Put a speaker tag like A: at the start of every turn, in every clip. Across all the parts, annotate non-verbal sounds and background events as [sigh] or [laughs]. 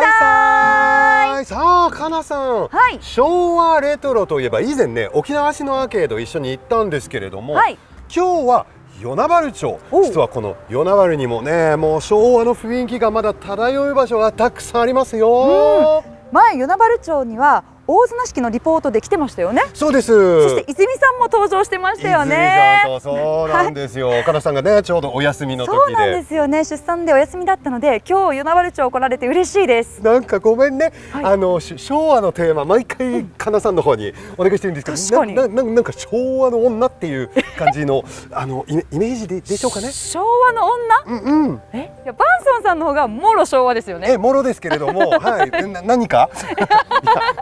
A: さーい
B: さあかなさん、
A: はい。
B: 昭和レトロといえば以前ね沖縄市のアーケード一緒に行ったんですけれども、
A: はい。
B: 今日は与那原町。実はこの与那原にもねもう昭和の雰囲気がまだ漂う場所がたくさんありますよ、
A: 前与那原町には大綱式のリポートで来てましたよね。
B: そうです。
A: そして泉さんも登場してましたよね。
B: 泉さんとそうなんですよ、かなさんがねちょうどお休みの時
A: そうなん
B: で
A: ですよね。出産でお休みだったので今日与那原町来られて嬉しいです。
B: なんかごめんね、
A: はい。
B: あのし昭和のテーマ毎回かなさんの方にお願いしてるんですけど、
A: 確かに。
B: ななななんか昭和の女っていう感じの [laughs] あのイメージででしょうかね。
A: 昭和の女？
B: うんうん。
A: え？いやバンソンさんの方がもろ昭和ですよね。
B: えもろですけれども、[laughs] はい。な何か？[laughs] いや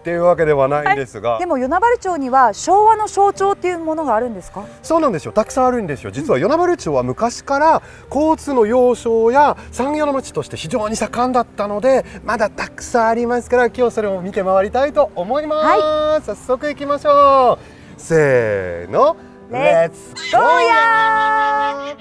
B: っていうわけではないんですが、
A: でも与那原町には昭和の象徴っていうものがあるんですか？
B: そうなんですよ。たくさんあるんですよ。実は与那原町は昔から交通の要衝や産業の町として非常に盛んだったのでまだたくさんありますから今日それを見て回りたいと思います、早速行きましょう。せーの。
A: レッ
B: ツ
A: ゴーヤ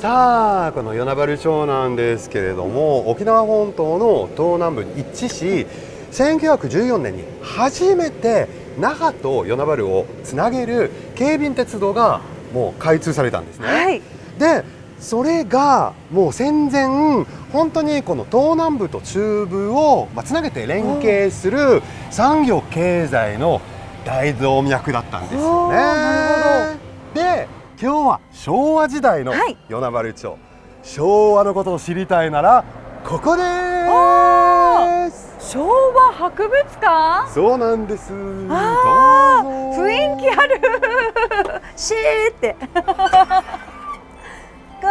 B: さあこの与那原町なんですけれども沖縄本島の東南部に位置し1914年に初めて那覇と与那原をつなげる京浜鉄道がもう開通されたんですね。
A: はい
B: でそれがもう戦前本当にこの東南部と中部をまあつなげて連携する産業経済の大動脈だったんですよね。
A: なる
B: で今日は昭和時代の
A: はい。
B: 与那原町、昭和のことを知りたいならここで
A: お
B: す。
A: 昭和博物館？
B: そうなんです。
A: あ雰囲気ある。[laughs] シーって。[laughs] こ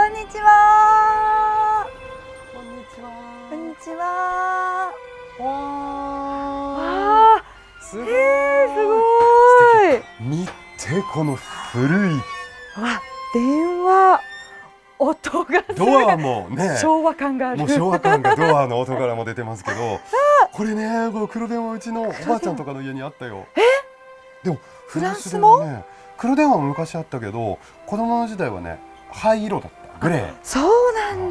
A: んにちは。
B: こんにちは。
A: こんにちは。
B: わ
A: あ
B: ー。すごい。
A: ーえー、すごい。
B: 見てこの古い
A: わ電話音がす
B: ドアもね。
A: 昭和感がある。
B: もう昭和感がドアの音からも出てますけど [laughs] これねこの黒電話うちのおばあちゃんとかの家にあったよ。でも
A: フランスも？
B: ね黒電話も昔あったけど子供の時代はね灰色だった。グレー。
A: そうなん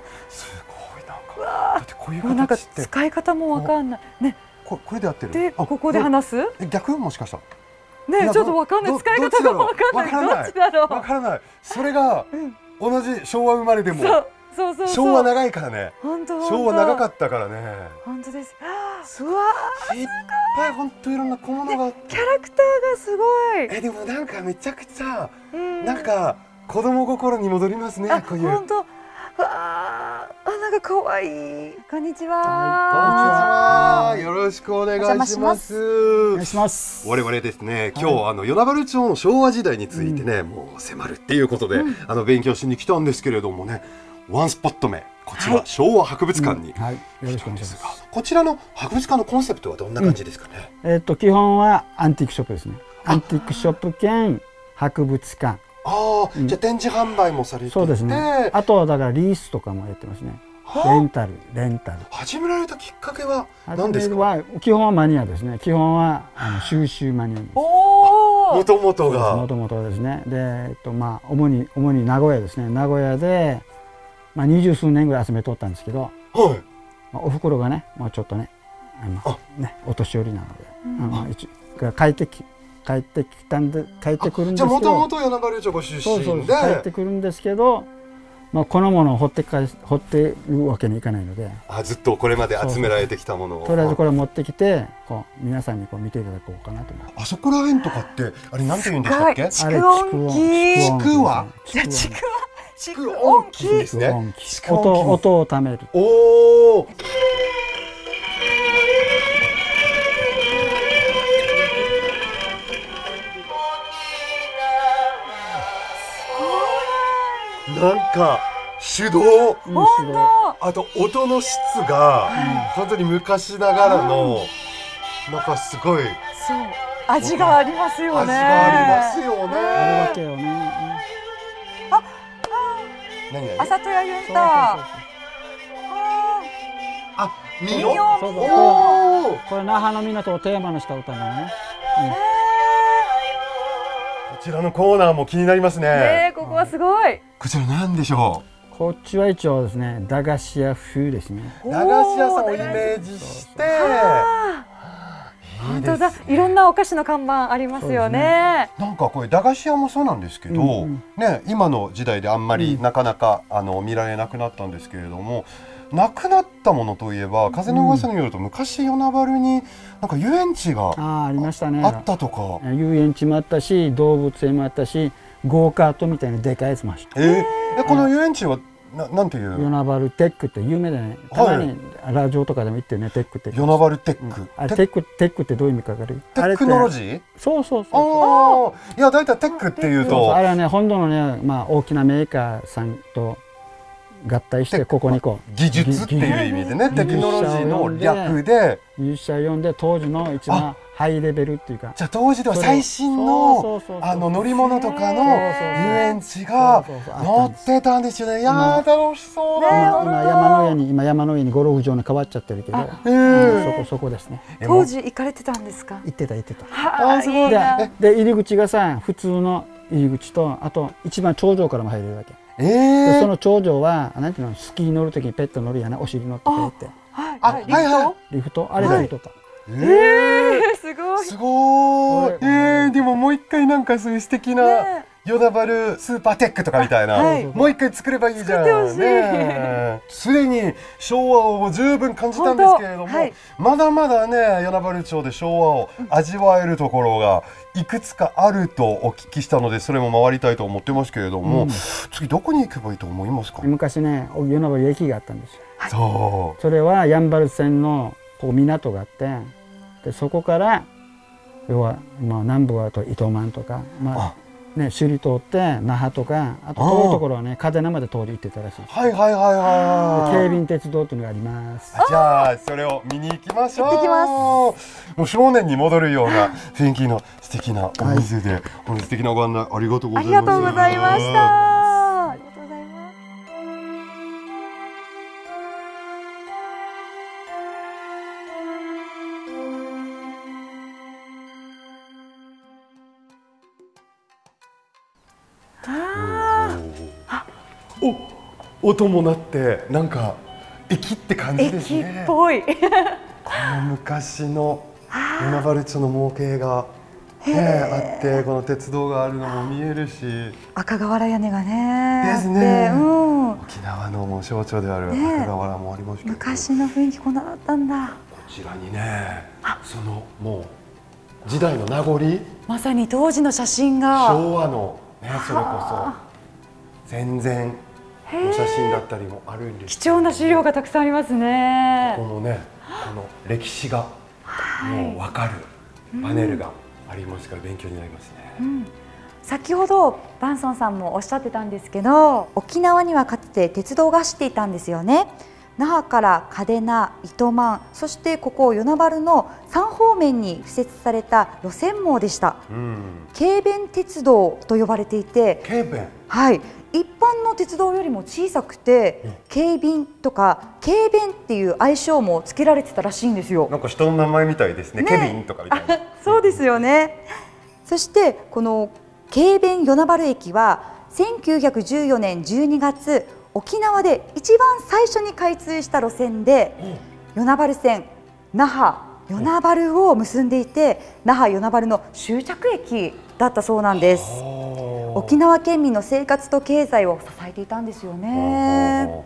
A: だ。
B: すごいなんか。だってこういう
A: もうなんか
B: 形って
A: 使い方もわかんない。ね。
B: ここれでやってる？
A: で
B: あ
A: ここで話す？
B: え逆？もしかしたいや
A: ねちょっとわかんない。
B: ど
A: 使い方がわかんない。どっちだろう？
B: わからない。それが
A: うん。
B: 同じ昭和生まれでも。
A: そうそう
B: 昭和長いからね。
A: 本当
B: 昭和長か
A: っ
B: ったからね。
A: た本当です。あーうわ
B: い。っぱい本当いろんな小物が。あって
A: キャラクターがすごい。
B: えでもなんかめちゃくちゃ
A: うん。
B: なんか子供心に戻りますね
A: あ
B: こういう。
A: 本当。わああなんか可愛い。こんにちは、
B: こんにちは。よろしくお願いし
A: ま
B: ます。
C: お願いします。
B: 我々ですね。今日、あの与那原町の昭和時代についてね、もう迫るっていうことで、あの勉強しに来たんですけれどもねワンスポット目こちら、
A: はい。
B: 昭和博物館に
C: はい、よろしくお願いします。
B: こちらの博物館のコンセプトはどんな感じですかね、
C: えっ、と基本はアンティークショップですね。アンティークショップ兼博物館。
B: ああ、
C: うん
B: じゃあ展示販売もされていて。
C: そうですね。あとはだからリースとかもやってますね。レンタル、レンタル。
B: 始められたきっかけは何ですか？
C: は基本はマニアですね。基本はあの収集マニアです。
B: もともと
C: も
B: が
C: ともとですね。で、えっとまあ主に主に名古屋ですね。名古屋でまあ二十数年ぐらい集めとったんですけど、
B: はい。
C: まあ、お袋がねもうちょっとねあねお年寄りなので、あの一が帰ってき帰ってきたんで帰ってくるんですけど。
B: じゃあもともと柳原町ご出身で。
C: そうそう帰ってくるんですけど、まあ、このものを掘ってか掘ってるわけにいかないので。
B: あずっとこれまで集められてきたものを。
C: とりあえずこれを持ってきてこう皆さんにこう見ていただこうかなと思
B: あそこら辺とかってあれなんて言うんでしたっけ？
A: すごい蓄音機。
B: ちくわ
A: いや
C: ちく
A: 蓄
B: 蓄
A: 音機。
B: ですね。
C: 音
B: 音
C: をためる。
B: おおなんか手動。
C: うんすごい
B: あと音の質が本当に昔ながらのなんかすごい
A: そう。味がありますよ
B: 味
A: ね
B: がありますよね。
C: あるわけよね、
B: 何々
A: 朝戸屋ユン
C: うんそうそう
A: タ
C: そう。
B: あ民
A: 民謡
B: 謡
C: そうそう
B: おー
C: これ那覇の港をテーマにした歌なのね
B: こちらのコーナーも気になりますね。
A: ねえここはすごい。
B: こちら何でしょ
C: こっちは一応ですね駄菓子屋風ですね。
B: う駄菓子屋さんをイメージして。いい
A: 本当だ。
B: です
A: いろんなお菓子の看板ありますよね。
B: なんかこれ駄菓子屋もそうなんですけど、
C: うんうん。
B: ね今の時代であんまりなかなか、あの見られなくなったんですけれどもなくなったものといえば風の噂によると、昔与那原になんか遊園地が
C: ああありましたね。
B: あったとか、
C: 遊園地もあったし動物園もあったしゴーカートみたいなでかいやつもあった
B: えー。でこの遊園地はななんていう？
C: 与那原テックって有名だね。たまにラジオとかでも言ってるねテックって。
B: 与那原テック、テ
C: あれテックテックってどういう意味かわかる？
B: テクノロジ
C: ー？
B: ー
C: そうそうそう。
B: ああいや大体テックっていうと。
C: あれはね本土のね、まあ、大きなメーカーさんと合体してここにこう。
B: 技術っていう意味でねテクノロジーの略で。
C: 技術者を呼んで当時の一番ハイレベルっていうか。
B: じゃあ当時では最新の
C: そうそうそう
B: あの乗り物とかの遊園地が乗ってたんですよね。いやー楽しそう。
A: ね
B: だ
C: 今今山の上に今山の上にゴルフ場に変わっちゃってるけど、
B: うん
C: そこそこですね。
A: 当時行かれてたんですか？
C: 行ってた行ってた。
A: は
B: あすごい
C: で入り口がさ普通の入り口とあと一番頂上からも入れるわけ。
B: え
C: で
B: ー
C: その頂上はなんていうのスキー乗るときにペット乗るやなお尻乗ってこうやって。
B: あ
A: はいはい
B: はいはい。
C: リフト？あれがリフト。か、
B: え
A: えー。すごい。
B: ーすごーいえーでももう一回なんかそういう素敵な
A: ね。
B: 与那原スーパーテックとかみたいな、
A: はい。
B: もう一回作ればいいじゃん。
A: 作ってほしい。
B: ねすでに昭和を十分感じたんですけれども、
A: はい。
B: まだまだね与那原町で昭和を味わえるところがいくつかあるとお聞きしたのでそれも回りたいと思ってますけれども、
C: うん。
B: 次どこに行けばいいと思いますか、
C: 昔ね与那原駅があったんですよ。
B: そ
C: それはやんばる線のこう港があってでそこから要は、まあ、南部はと糸満とか、まあね、首里通って那覇とかあと遠いところはね嘉手納まで通り行ってたらしい
B: はいはいはいはい
C: 警備鉄道っていうのがあります。
B: あじゃあそれを見に行きましょう。
A: 行ってきます。
B: もう少年に戻るような [laughs] 雰囲気の素敵なお店で、本日素敵なご案内ありがとうございます。
A: ありがとうございました
B: 音も鳴ってなんか駅って感じですね。
A: ぽい。[laughs]
B: この昔の与那原町の模型が、ね、あってこの鉄道があるのも見えるし。
A: 赤瓦屋根がね。
B: ですね。
A: うん。
B: 沖縄のもう象徴である
A: ね
B: 赤瓦もありますけど、
A: 昔の雰囲気こんなだったんだ。
B: こちらにねそのもう時代の名残。
A: まさに当時の写真が。
B: 昭和のねそれこそ戦前の写真だったりもあるんです
A: 貴重な資料がたくさんありますね。
B: このねこの歴史がもう分かるパネルがありますから勉強になりますね。
A: 先ほどバンソンさんもおっしゃってたんですけど沖縄にはかつて鉄道が走っていたんですよね。那覇から嘉手納糸満そしてここ与那原の3方面に敷設された路線網でした。
B: うん。
A: 軽便鉄道と呼ばれていて
B: 軽便。
A: はい。一般の鉄道よりも小さくて軽便とか軽便っていう愛称も付けられてたらしいんですよ
B: なんか人の名前みたいですね。
A: ね
B: ケビンとかみたいな。
A: そうですよね。そしてこの軽便与那原駅は1914年12月沖縄で一番最初に開通した路線で与那原線那覇与那原を結んでいて那覇与那原の終着駅だったそうなんです。沖縄県民の生活と経済を支えていたんですよね。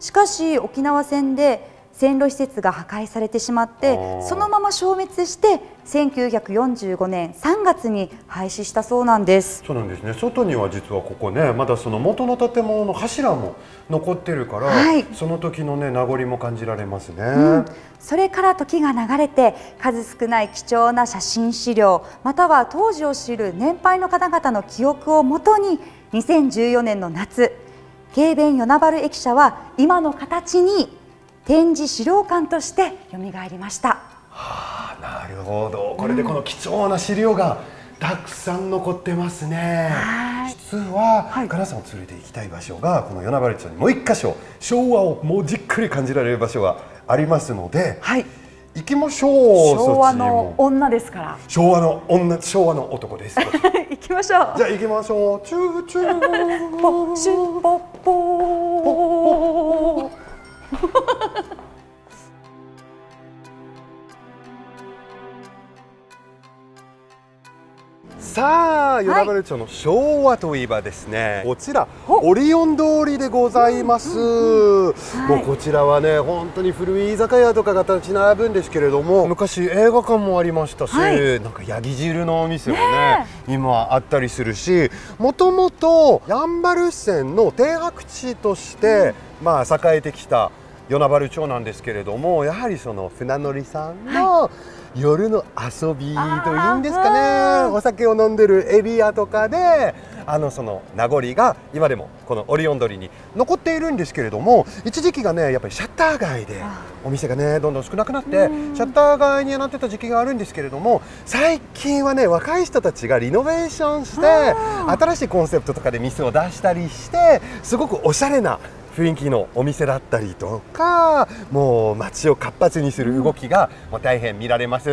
A: しかし沖縄戦で線路施設が破壊されてしまって
B: ー
A: そのまま消滅して1945年3月に廃止したそうなんです。
B: そうなんですね。外には実はここね、まだその元の建物の柱も残ってるから、
A: はい
B: その時のね名残も感じられますね。
A: うんそれから時が流れて数少ない貴重な写真資料または当時を知る年配の方々の記憶をもとに2014年の夏軽便与那原駅舎は今の形に展示資料館としてよみがえりました。
B: あなるほど。これでこの貴重な資料がたくさん残ってますね。
A: はい。
B: 実は、
A: はい。
B: カナさんを連れて行きたい場所がこの与那原町にもう一箇所昭和をもうじっくり感じられる場所がありますので
A: はい。
B: 行きましょう
A: 昭和の女ですから。
B: 昭和の女昭和の男です。[laughs]
A: 行きましょう。
B: じゃあ行きましょう。チューチュー
A: ポシュポッポー
B: さあ与那原町の昭和といえばですね、こちら
A: お
B: オリオン通りでございます、もうこちらはね本当に古い居酒屋とかが立ち並ぶんですけれども昔映画館もありましたし、
A: はい。
B: なんかヤギ汁のお店もね今あったりするしもともとやんばる線の停泊地として、まあ栄えてきた与那原町なんですけれどもやはりその船乗りさんの夜の遊びというんですかね。お酒を飲んでるエビ屋とかであのその名残が今でもこのオリオン通りに残っているんですけれども一時期がねやっぱりシャッター街でお店がねどんどん少なくなってシャッター街になってた時期があるんですけれども最近はね若い人たちがリノベーションして新しいコンセプトとかで店を出したりしてすごくおしゃれな雰囲気のお店だったりとかもう街を活発にする動きがもう大変見られます。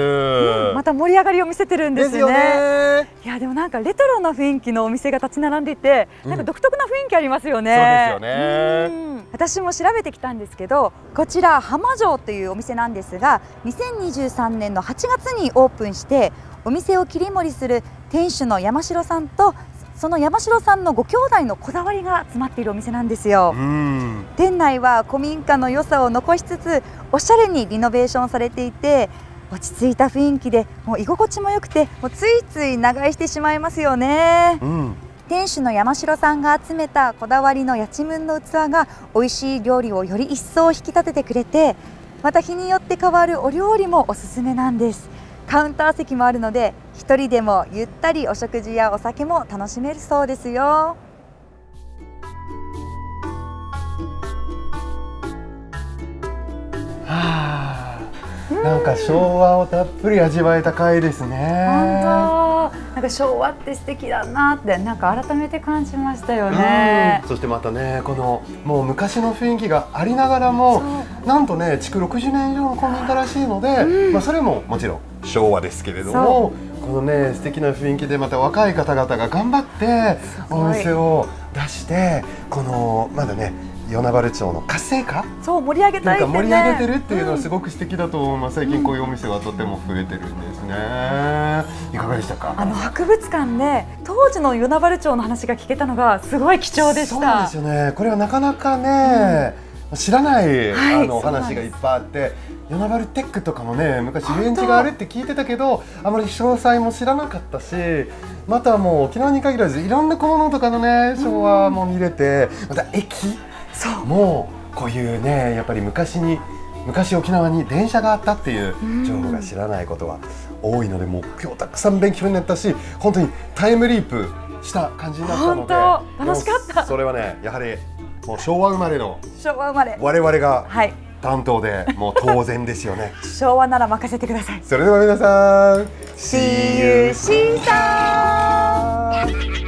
A: また盛り上がりを見せてるんですよね
B: ね。
A: いやでもなんかレトロな雰囲気のお店が立ち並んでいて、
B: うん
A: なんか独特な雰囲気ありますよね。
B: そうですよね
A: うん私も調べてきたんですけど、こちら浜城というお店なんですが、2023年の8月にオープンして、お店を切り盛りする店主の山城さんと。その山城さんのご兄弟のこだわりが詰まっているお店なんですよ。
B: うん。
A: 店内は古民家の良さを残しつつおしゃれにリノベーションされていて落ち着いた雰囲気でもう居心地も良くてもうついつい長居してしまいますよね。
B: うん。
A: 店主の山城さんが集めたこだわりのやちむんの器が美味しい料理をより一層引き立ててくれてまた日によって変わるお料理もおすすめなんです。カウンター席もあるので一人でもゆったりお食事やお酒も楽しめるそうですよ。
B: はあ、なんか昭和をたっぷり味わえた回ですね。
A: 本当。なんか昭和って素敵だなってなんか改めて感じましたよね。
B: うん。そしてまたねこのもう昔の雰囲気がありながらもなんとね築60年以上の古民家らしいので、まあ、それももちろん昭和ですけれどもこのね素敵な雰囲気でまた若い方々が頑張ってお店を出してこのまだね与那原町の活性化
A: そう盛り上げたいね。
B: か盛り上げてるっていうのは
A: ん。
B: すごく素敵だと思います、最近こういうお店がとても増えてるんですね。いかがでしたか？
A: あの博物館で当時の与那原町の話が聞けたのがすごい貴重でした。
B: そうですよね。これはなかなかね、知らない、
A: はい。
B: あのお話がいっぱいあって与那原テックとかもね昔遊園地があるって聞いてたけどあまり詳細も知らなかったしまたもう沖縄に限らずいろんな小物とかのね昭和も見れてまた駅。もこういうねやっぱり昔に昔沖縄に電車があったっていう情報が知らないことは多いのでもう今日たくさん勉強になったし本当にタイムリープした感じになったので
A: 本当。楽しかった。
B: それはねやはりもう昭和生まれの
A: 昭和生まれ。
B: 我々が
A: はい。
B: 担当でもう当然ですよね [laughs]
A: 昭和なら任せてください。
B: それでは皆さん
A: See you, シーサー。